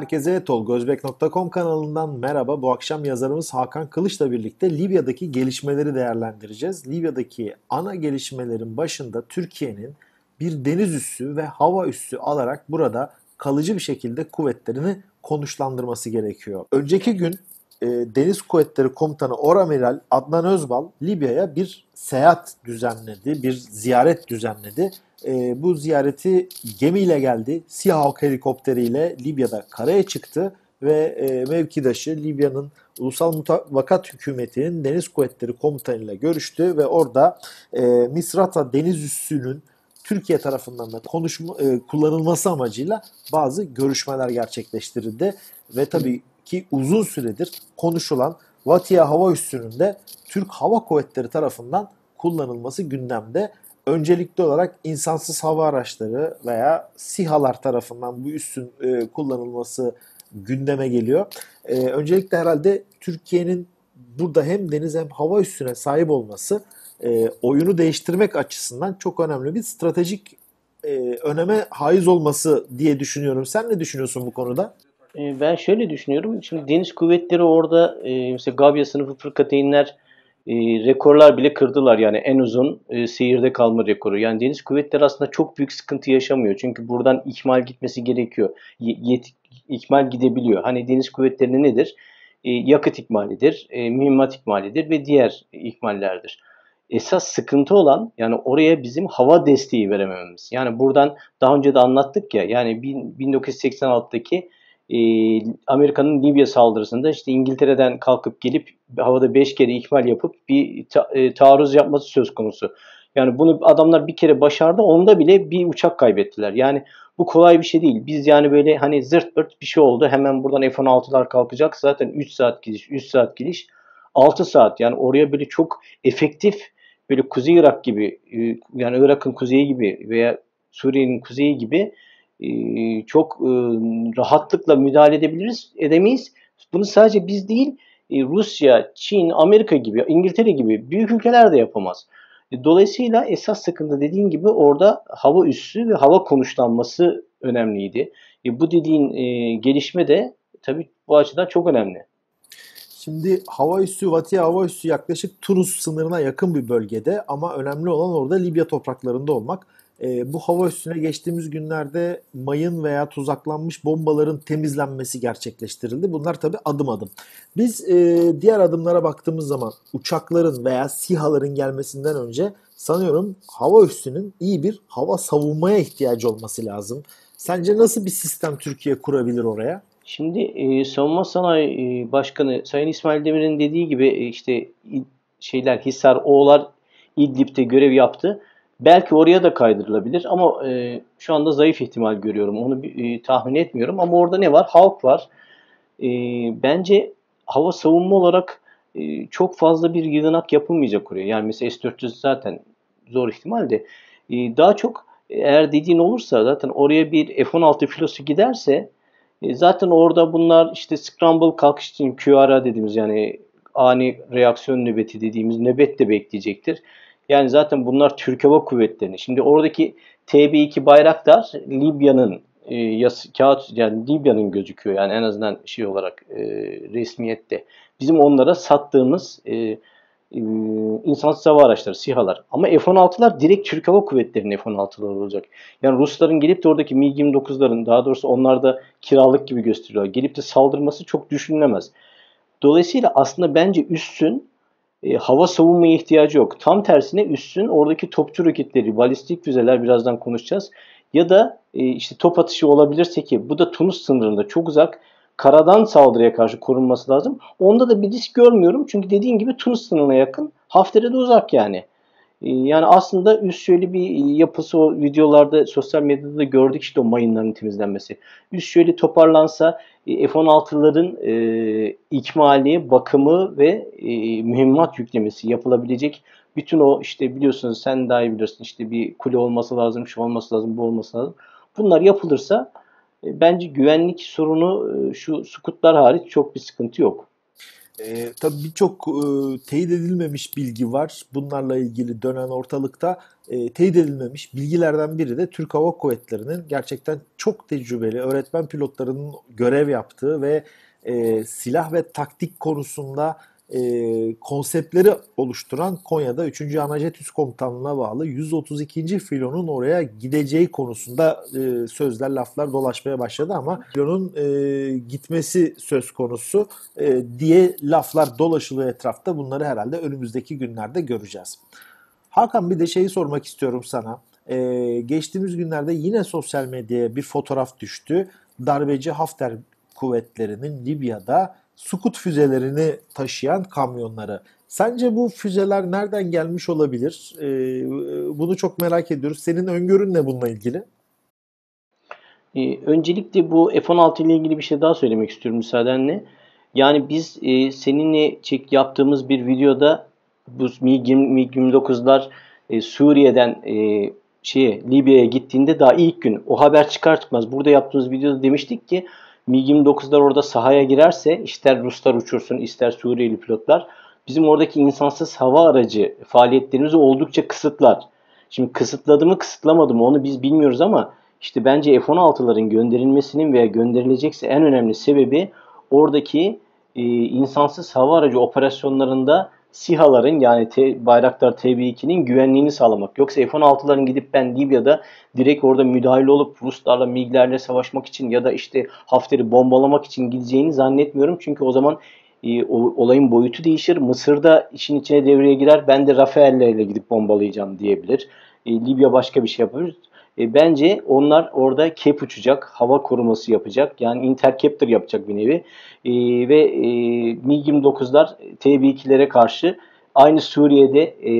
Herkese tolgozbek.com kanalından merhaba. Bu akşam yazarımız Hakan Kılıç'la birlikte Libya'daki gelişmeleri değerlendireceğiz. Libya'daki ana gelişmelerin başında Türkiye'nin bir deniz üssü ve hava üssü alarak burada kalıcı bir şekilde kuvvetlerini konuşlandırması gerekiyor. Önceki gün e, Deniz Kuvvetleri Komutanı Oramiral Adnan Özbal Libya'ya bir seyahat düzenledi, bir ziyaret düzenledi. E, bu ziyareti gemiyle geldi. Seahawk helikopteriyle Libya'da karaya çıktı ve e, mevkidaşı Libya'nın Ulusal Mutabakat Hükümeti'nin Deniz Kuvvetleri Komutanıyla görüştü ve orada e, Misrata Deniz Üssü'nün Türkiye tarafından da konuşma, e, kullanılması amacıyla bazı görüşmeler gerçekleştirildi ve tabii ki uzun süredir konuşulan Vatiye Hava Üssü'nün de Türk Hava Kuvvetleri tarafından kullanılması gündemde. Öncelikli olarak insansız hava araçları veya SİHA'lar tarafından bu üssün e, kullanılması gündeme geliyor. E, öncelikle herhalde Türkiye'nin burada hem deniz hem hava üssüne sahip olması e, oyunu değiştirmek açısından çok önemli bir stratejik e, öneme haiz olması diye düşünüyorum. Sen ne düşünüyorsun bu konuda? E, ben şöyle düşünüyorum. Şimdi deniz kuvvetleri orada e, mesela Gabya sınıfı fırkateynler e, rekorlar bile kırdılar. Yani en uzun e, seyirde kalma rekoru. Yani deniz kuvvetleri aslında çok büyük sıkıntı yaşamıyor. Çünkü buradan ikmal gitmesi gerekiyor. Yet, ikmal gidebiliyor. Hani deniz kuvvetlerinde nedir? E, yakıt ikmalidir, e, mühimmat ikmalidir ve diğer ikmallerdir. Esas sıkıntı olan yani oraya bizim hava desteği veremememiz. Yani buradan daha önce de anlattık ya yani 1986'daki e, Amerika'nın Libya saldırısında işte İngiltere'den kalkıp gelip havada 5 kere ikmal yapıp bir ta, e, taarruz yapması söz konusu. Yani bunu adamlar bir kere başardı. Onda bile bir uçak kaybettiler. Yani bu kolay bir şey değil. Biz yani böyle hani zırt pırt bir şey oldu. Hemen buradan F-16'lar kalkacak. Zaten 3 saat gidiş, 3 saat gidiş. 6 saat yani oraya böyle çok efektif böyle Kuzey Irak gibi e, yani Irak'ın kuzeyi gibi veya Suriye'nin kuzeyi gibi çok e, rahatlıkla müdahale edebiliriz, edemeyiz. Bunu sadece biz değil, e, Rusya, Çin, Amerika gibi, İngiltere gibi büyük ülkeler de yapamaz. E, dolayısıyla esas sıkıntı dediğin gibi orada hava üssü ve hava konuşlanması önemliydi. bu dediğin gelişme de tabii bu açıdan çok önemli. Şimdi hava üssü, Vatiye hava üssü yaklaşık Tunus sınırına yakın bir bölgede ama önemli olan orada Libya topraklarında olmak. E, bu hava üstüne geçtiğimiz günlerde mayın veya tuzaklanmış bombaların temizlenmesi gerçekleştirildi. Bunlar tabi adım adım. Biz e, diğer adımlara baktığımız zaman uçakların veya SİHA'ların gelmesinden önce sanıyorum hava üstünün iyi bir hava savunmaya ihtiyacı olması lazım. Sence nasıl bir sistem Türkiye kurabilir oraya? Şimdi e, Savunma Sanayi e, Başkanı Sayın İsmail Demir'in dediği gibi e, işte şeyler Hisar Oğlar İdlib'de görev yaptı. Belki oraya da kaydırılabilir ama e, şu anda zayıf ihtimal görüyorum. Onu e, tahmin etmiyorum ama orada ne var? Halk var. E, bence hava savunma olarak e, çok fazla bir yığınak yapılmayacak oraya. Yani mesela S-400 zaten zor ihtimal de. E, daha çok eğer dediğin olursa zaten oraya bir F-16 filosu giderse e, zaten orada bunlar işte scramble kalkış için QRA dediğimiz yani ani reaksiyon nöbeti dediğimiz nöbet de bekleyecektir. Yani zaten bunlar Türk Hava Kuvvetleri'ni. Şimdi oradaki TB2 Bayraktar Libya'nın e, yas, kağıt yani Libya'nın gözüküyor yani en azından şey olarak e, resmiyette. Bizim onlara sattığımız e, e, insansız hava araçları, SİHA'lar. Ama F-16'lar direkt Türk Hava Kuvvetleri'nin F-16'ları olacak. Yani Rusların gelip de oradaki MiG-29'ların daha doğrusu onlar da kiralık gibi gösteriyorlar. Gelip de saldırması çok düşünülemez. Dolayısıyla aslında bence üstün e, hava savunmaya ihtiyacı yok. Tam tersine üstün oradaki topçu roketleri, balistik füzeler birazdan konuşacağız. Ya da e, işte top atışı olabilirse ki bu da Tunus sınırında çok uzak karadan saldırıya karşı korunması lazım. Onda da bir risk görmüyorum. Çünkü dediğin gibi Tunus sınırına yakın. Hafter'e de uzak yani. Ee, yani aslında üst şöyle bir yapısı o videolarda sosyal medyada da gördük işte o mayınların temizlenmesi. Üst şöyle toparlansa e, F-16'ların e, ikmali, bakımı ve e, mühimmat yüklemesi yapılabilecek bütün o işte biliyorsunuz sen daha iyi biliyorsun işte bir kule olması lazım, şu olması lazım, bu olması lazım. Bunlar yapılırsa e, bence güvenlik sorunu e, şu sukutlar hariç çok bir sıkıntı yok. E, tabii birçok e, teyit edilmemiş bilgi var. Bunlarla ilgili dönen ortalıkta e, teyit edilmemiş bilgilerden biri de Türk Hava Kuvvetleri'nin gerçekten çok tecrübeli öğretmen pilotlarının görev yaptığı ve e, silah ve taktik konusunda e, konseptleri oluşturan Konya'da 3. Anajet Komutanlığı'na bağlı 132. filonun oraya gideceği konusunda e, sözler laflar dolaşmaya başladı ama filonun e, gitmesi söz konusu e, diye laflar dolaşılıyor etrafta bunları herhalde önümüzdeki günlerde göreceğiz. Hakan bir de şeyi sormak istiyorum sana. Ee, geçtiğimiz günlerde yine sosyal medyaya bir fotoğraf düştü. Darbeci Hafter kuvvetlerinin Libya'da Sukut füzelerini taşıyan kamyonları. Sence bu füzeler nereden gelmiş olabilir? Ee, bunu çok merak ediyoruz. Senin öngörün ne bununla ilgili? Ee, öncelikle bu F-16 ile ilgili bir şey daha söylemek istiyorum müsaadenle. Yani biz e, seninle çek yaptığımız bir videoda bu MiG-29'lar e, Suriye'den e, şeye Libya'ya gittiğinde daha ilk gün o haber çıkar çıkmaz burada yaptığımız videoda demiştik ki MiG-29'lar orada sahaya girerse ister Ruslar uçursun ister Suriyeli pilotlar bizim oradaki insansız hava aracı faaliyetlerimizi oldukça kısıtlar. Şimdi kısıtladı mı kısıtlamadı mı onu biz bilmiyoruz ama işte bence F-16'ların gönderilmesinin veya gönderilecekse en önemli sebebi oradaki e, insansız hava aracı operasyonlarında SİHA'ların yani T, Bayraktar TB2'nin güvenliğini sağlamak. Yoksa F-16'ların gidip ben Libya'da direkt orada müdahil olup Ruslarla, MiG'lerle savaşmak için ya da işte Hafter'i bombalamak için gideceğini zannetmiyorum. Çünkü o zaman e, o, olayın boyutu değişir. Mısır'da işin içine devreye girer. Ben de Rafael'lerle gidip bombalayacağım diyebilir. E, Libya başka bir şey yapabilir. E, bence onlar orada kep uçacak, hava koruması yapacak. Yani interceptor yapacak bir nevi. E, ve e, MiG-29'lar TB2'lere karşı aynı Suriye'de e,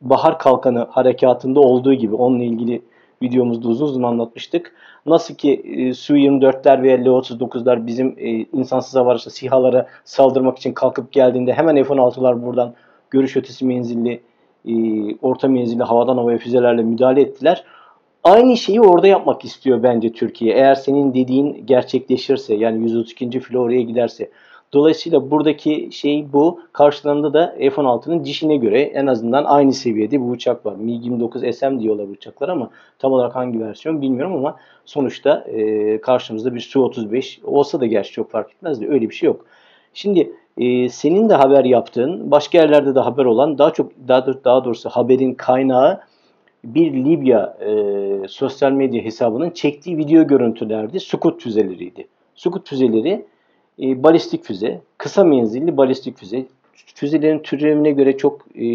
Bahar Kalkanı harekatında olduğu gibi onunla ilgili videomuzda uzun uzun anlatmıştık. Nasıl ki e, Su-24'ler veya L-39'lar bizim e, insansız hava araçlı SİHA'lara saldırmak için kalkıp geldiğinde hemen F-16'lar buradan görüş ötesi menzilli, e, orta menzilli havadan havaya füzelerle müdahale ettiler. Aynı şeyi orada yapmak istiyor bence Türkiye. Eğer senin dediğin gerçekleşirse yani 132. filo giderse. Dolayısıyla buradaki şey bu. Karşılarında da F-16'nın dişine göre en azından aynı seviyede bu uçak var. MiG-29 SM diyorlar uçaklar ama tam olarak hangi versiyon bilmiyorum ama sonuçta e, karşımızda bir Su-35 olsa da gerçi çok fark etmez de öyle bir şey yok. Şimdi e, senin de haber yaptığın, başka yerlerde de haber olan daha çok daha, daha doğrusu haberin kaynağı bir Libya e, sosyal medya hesabının çektiği video görüntülerdi. Sukut füzeleriydi. Sukut füzeleri e, balistik füze, kısa menzilli balistik füze. Füzelerin türevine göre çok e,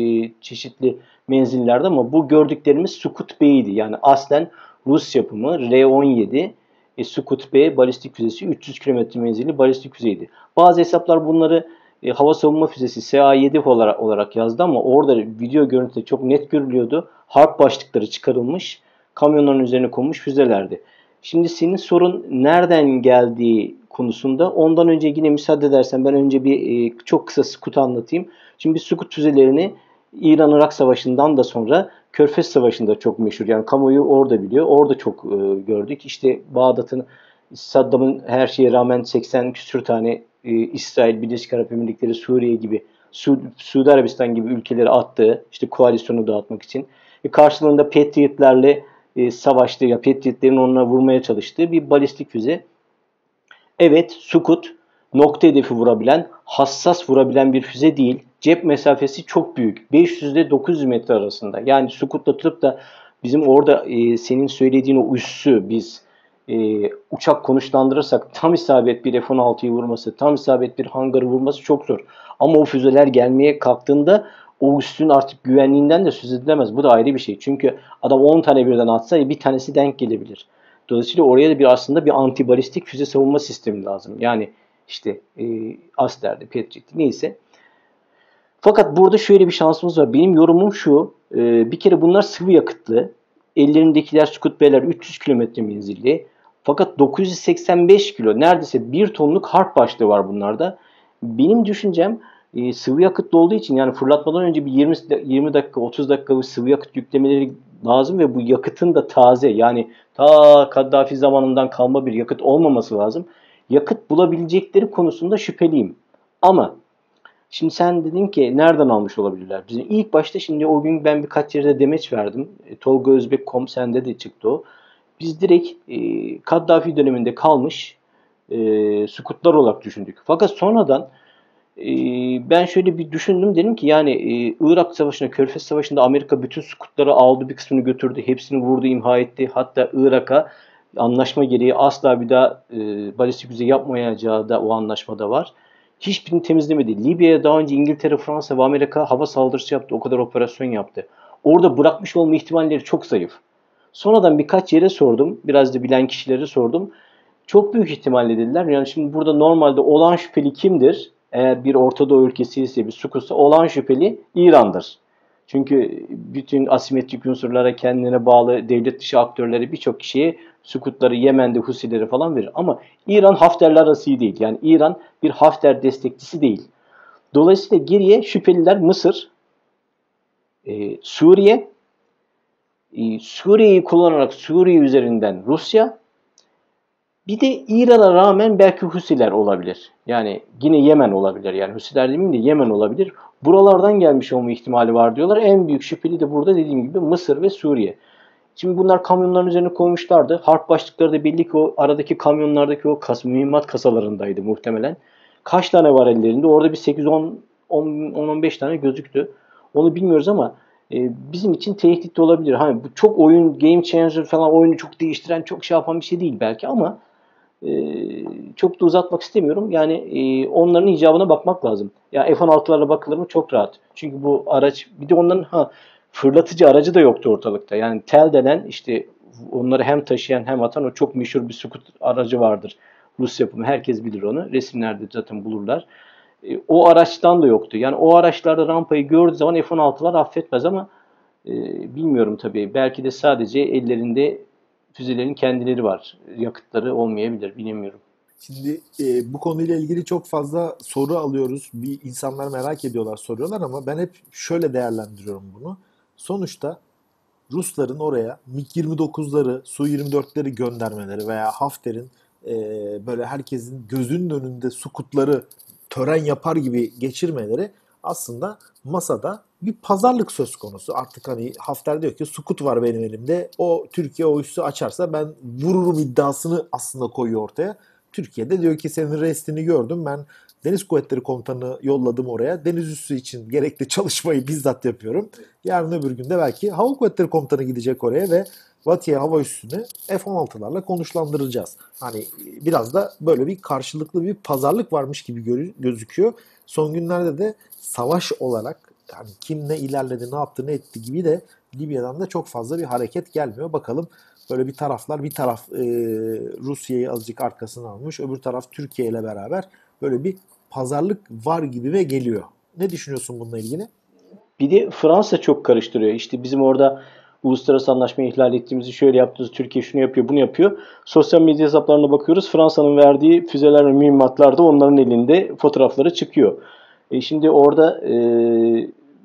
çeşitli menzillerde ama bu gördüklerimiz Sukut B'ydi. Yani aslen Rus yapımı R-17 e, Sukut B balistik füzesi 300 km menzilli balistik füzeydi. Bazı hesaplar bunları e, hava savunma füzesi SA-7 olarak, olarak yazdı ama orada video görüntüde çok net görülüyordu. Harp başlıkları çıkarılmış, kamyonların üzerine konmuş füzelerdi. Şimdi senin sorun nereden geldiği konusunda ondan önce yine müsaade edersen ben önce bir e, çok kısa Skut anlatayım. Şimdi biz Skut füzelerini İran-Irak Savaşı'ndan da sonra Körfez Savaşı'nda çok meşhur. Yani kamuoyu orada biliyor. Orada çok e, gördük. İşte Bağdat'ın Saddam'ın her şeye rağmen 80 küsür tane e, İsrail, Birleşik Arap Emirlikleri, Suriye gibi, Su Suudi Arabistan gibi ülkeleri attığı işte koalisyonu dağıtmak için e, karşılığında Patriot'lerle e, savaştığı ya Patriot'lerin onunla vurmaya çalıştığı bir balistik füze. Evet, Sukut nokta hedefi vurabilen, hassas vurabilen bir füze değil. Cep mesafesi çok büyük. 500 ile 900 metre arasında. Yani Sukut'la tutup da bizim orada e, senin söylediğin o üssü biz e, uçak konuşlandırırsak tam isabet bir F-16'yı vurması, tam isabet bir hangarı vurması çok zor. Ama o füzeler gelmeye kalktığında o üstün artık güvenliğinden de söz edilemez. Bu da ayrı bir şey. Çünkü adam 10 tane birden atsa bir tanesi denk gelebilir. Dolayısıyla oraya da bir aslında bir antibalistik füze savunma sistemi lazım. Yani işte e, Aster'de, Patriot neyse. Fakat burada şöyle bir şansımız var. Benim yorumum şu. E, bir kere bunlar sıvı yakıtlı. Ellerindekiler Scoot B'ler 300 km menzilli. Fakat 985 kilo neredeyse 1 tonluk harp başlığı var bunlarda. Benim düşüncem e, sıvı yakıtlı olduğu için yani fırlatmadan önce bir 20, 20 dakika 30 dakika sıvı yakıt yüklemeleri lazım ve bu yakıtın da taze yani ta Kaddafi zamanından kalma bir yakıt olmaması lazım. Yakıt bulabilecekleri konusunda şüpheliyim. Ama Şimdi sen dedin ki nereden almış olabilirler? Bizim ilk başta şimdi o gün ben birkaç yerde demeç verdim. E, Tolga Özbek.com sende de çıktı o. Biz direkt e, Kaddafi döneminde kalmış e, sukutlar olarak düşündük. Fakat sonradan ben şöyle bir düşündüm dedim ki yani e, Irak Savaşı'nda, Körfez Savaşı'nda Amerika bütün sukutları aldı bir kısmını götürdü. Hepsini vurdu, imha etti. Hatta Irak'a anlaşma gereği asla bir daha e, balistik füze yapmayacağı da o anlaşmada var. Hiçbirini temizlemedi. Libya'ya daha önce İngiltere, Fransa ve Amerika hava saldırısı yaptı. O kadar operasyon yaptı. Orada bırakmış olma ihtimalleri çok zayıf. Sonradan birkaç yere sordum. Biraz da bilen kişilere sordum. Çok büyük ihtimalle dediler. Yani şimdi burada normalde olan şüpheli kimdir? Eğer bir Orta Doğu ülkesi ise bir sukusa olan şüpheli İran'dır. Çünkü bütün asimetrik unsurlara kendine bağlı devlet dışı aktörleri birçok kişiye sukutları Yemen'de Husileri falan verir. Ama İran Hafter'le arası değil. Yani İran bir Hafter destekçisi değil. Dolayısıyla geriye şüpheliler Mısır, e, Suriye, e, Suriye'yi kullanarak Suriye üzerinden Rusya, bir de İran'a rağmen belki Husiler olabilir. Yani yine Yemen olabilir. Yani Husiler demeyeyim de Yemen olabilir. Buralardan gelmiş olma ihtimali var diyorlar. En büyük şüpheli de burada dediğim gibi Mısır ve Suriye. Şimdi bunlar kamyonların üzerine koymuşlardı. Harp başlıkları da belli ki o aradaki kamyonlardaki o kas, mühimmat kasalarındaydı muhtemelen. Kaç tane var ellerinde? Orada bir 8-10-15 tane gözüktü. Onu bilmiyoruz ama e, bizim için tehdit de olabilir. Hani bu çok oyun, game changer falan oyunu çok değiştiren, çok şey yapan bir şey değil belki ama çok da uzatmak istemiyorum. Yani e, onların icabına bakmak lazım. Ya F-16'lara bakılır mı? Çok rahat. Çünkü bu araç bir de onların ha fırlatıcı aracı da yoktu ortalıkta. Yani tel denen işte onları hem taşıyan hem atan o çok meşhur bir sukut aracı vardır. Rus yapımı herkes bilir onu. Resimlerde zaten bulurlar. E, o araçtan da yoktu. Yani o araçlarda rampayı gördüğü zaman F-16'lar affetmez ama e, bilmiyorum tabii. Belki de sadece ellerinde füzelerin kendileri var. Yakıtları olmayabilir. Bilemiyorum. Şimdi e, bu konuyla ilgili çok fazla soru alıyoruz. Bir insanlar merak ediyorlar, soruyorlar ama ben hep şöyle değerlendiriyorum bunu. Sonuçta Rusların oraya MiG-29'ları, Su-24'leri göndermeleri veya Hafter'in e, böyle herkesin gözünün önünde Sukutları tören yapar gibi geçirmeleri aslında masada bir pazarlık söz konusu. Artık hani Hafter diyor ki Sukut var benim elimde. O Türkiye o üssü açarsa ben vururum iddiasını aslında koyuyor ortaya. Türkiye'de diyor ki senin restini gördüm ben Deniz Kuvvetleri Komutanı yolladım oraya. Deniz üssü için gerekli çalışmayı bizzat yapıyorum. Yarın öbür günde belki Hava Kuvvetleri Komutanı gidecek oraya ve Vatiye hava üssünü F-16'larla konuşlandıracağız. Hani biraz da böyle bir karşılıklı bir pazarlık varmış gibi gözüküyor. Son günlerde de savaş olarak yani kim ne ilerledi, ne yaptı, ne etti gibi de Libya'dan da çok fazla bir hareket gelmiyor. Bakalım böyle bir taraflar bir taraf e, Rusya'yı azıcık arkasına almış. Öbür taraf Türkiye ile beraber böyle bir pazarlık var gibi ve geliyor. Ne düşünüyorsun bununla ilgili? Bir de Fransa çok karıştırıyor. İşte bizim orada uluslararası anlaşmayı ihlal ettiğimizi şöyle yaptınız, Türkiye şunu yapıyor, bunu yapıyor. Sosyal medya hesaplarına bakıyoruz. Fransa'nın verdiği füzeler ve mühimmatlar da onların elinde fotoğrafları çıkıyor. E şimdi orada e,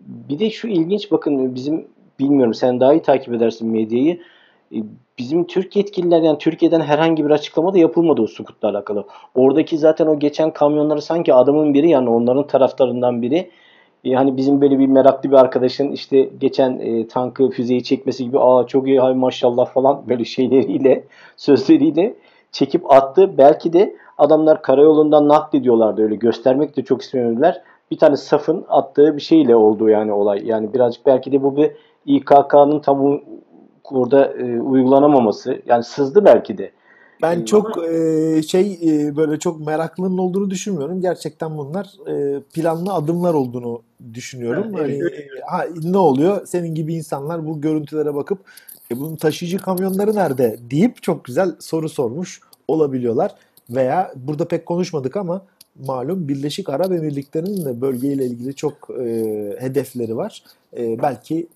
bir de şu ilginç bakın bizim bilmiyorum sen daha iyi takip edersin medyayı. E, bizim Türk yetkililer yani Türkiye'den herhangi bir açıklama da yapılmadı o Sukut'la alakalı. Oradaki zaten o geçen kamyonları sanki adamın biri yani onların taraftarından biri yani bizim böyle bir meraklı bir arkadaşın işte geçen e, tankı füzeyi çekmesi gibi aa çok iyi hay maşallah falan böyle şeyleriyle sözleriyle çekip attı. Belki de adamlar karayolundan naklediyorlardı öyle göstermek de çok istemediler. Bir tane safın attığı bir şeyle oldu yani olay. Yani birazcık belki de bu bir İKK'nın tam orada e, uygulanamaması. Yani sızdı belki de. Ben ee, çok e, şey e, böyle çok meraklının olduğunu düşünmüyorum. Gerçekten bunlar e, planlı adımlar olduğunu düşünüyorum. Hani, evet. ha, ne oluyor? Senin gibi insanlar bu görüntülere bakıp e, bunun taşıyıcı kamyonları nerede deyip çok güzel soru sormuş olabiliyorlar. Veya burada pek konuşmadık ama malum Birleşik Arap Emirlikleri'nin de bölgeyle ilgili çok e, hedefleri var. E, belki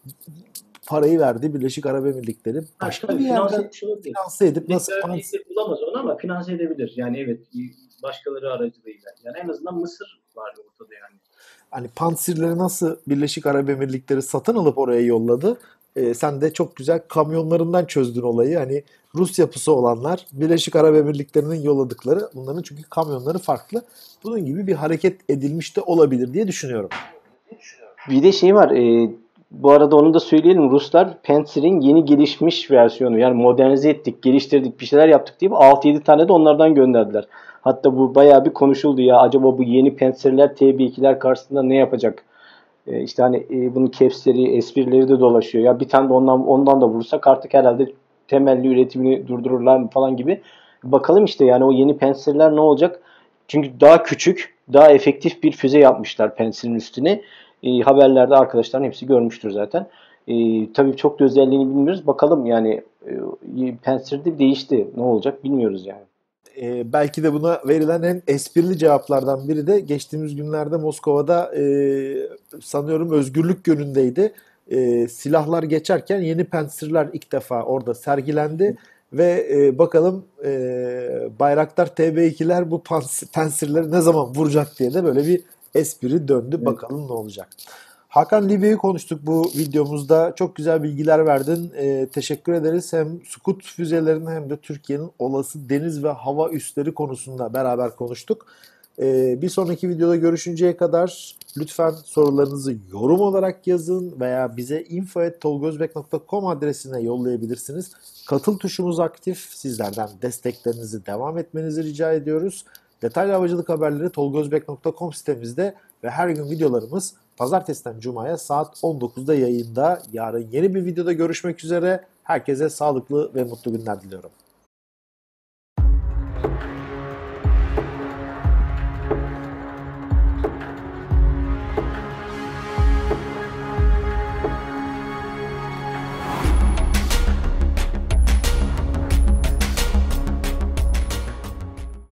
parayı verdi Birleşik Arap Emirlikleri. Ha, Başka tabii bir finanse olabilir. finanse edip nasıl destek bulamaz onu ama finanse edebilir. Yani evet başkaları aracılığıyla. Yani en azından Mısır var ortada yani. hani Pansirleri nasıl Birleşik Arap Emirlikleri satın alıp oraya yolladı. Ee, sen de çok güzel kamyonlarından çözdün olayı. Hani Rus yapısı olanlar Birleşik Arap Emirlikleri'nin yolladıkları bunların çünkü kamyonları farklı. Bunun gibi bir hareket edilmiş de olabilir diye düşünüyorum. Bir de şey var. E, bu arada onu da söyleyelim. Ruslar Panzer'in yeni gelişmiş versiyonu yani modernize ettik, geliştirdik, bir şeyler yaptık deyip 6-7 tane de onlardan gönderdiler. Hatta bu bayağı bir konuşuldu ya acaba bu yeni Panzer'ler TB2'ler karşısında ne yapacak? E, işte hani e, bunun capsleri, esprileri de dolaşıyor. Ya bir tane de ondan ondan da vurursak artık herhalde temelli üretimini durdururlar mı falan gibi. Bakalım işte yani o yeni Panzer'ler ne olacak? Çünkü daha küçük, daha efektif bir füze yapmışlar Panzer'in üstüne. E, haberlerde arkadaşların hepsi görmüştür zaten. E, tabii çok da özelliğini bilmiyoruz. Bakalım yani e, Panzer'de değişti. Ne olacak bilmiyoruz yani. Ee, belki de buna verilen en esprili cevaplardan biri de geçtiğimiz günlerde Moskova'da e, sanıyorum özgürlük günündeydi. E, silahlar geçerken yeni Panzer'ler ilk defa orada sergilendi ve e, bakalım e, Bayraktar TB2'ler bu Pans- Panzer'leri ne zaman vuracak diye de böyle bir espri döndü. Bakalım ne olacak. Hakan Libya'yı konuştuk bu videomuzda. Çok güzel bilgiler verdin. Ee, teşekkür ederiz. Hem Sukut füzelerinin hem de Türkiye'nin olası deniz ve hava üsleri konusunda beraber konuştuk. Ee, bir sonraki videoda görüşünceye kadar lütfen sorularınızı yorum olarak yazın veya bize info.tolgozbek.com adresine yollayabilirsiniz. Katıl tuşumuz aktif. Sizlerden desteklerinizi devam etmenizi rica ediyoruz. Detaylı havacılık haberleri tolgozbek.com sitemizde ve her gün videolarımız pazartesiden cumaya saat 19'da yayında. Yarın yeni bir videoda görüşmek üzere. Herkese sağlıklı ve mutlu günler diliyorum.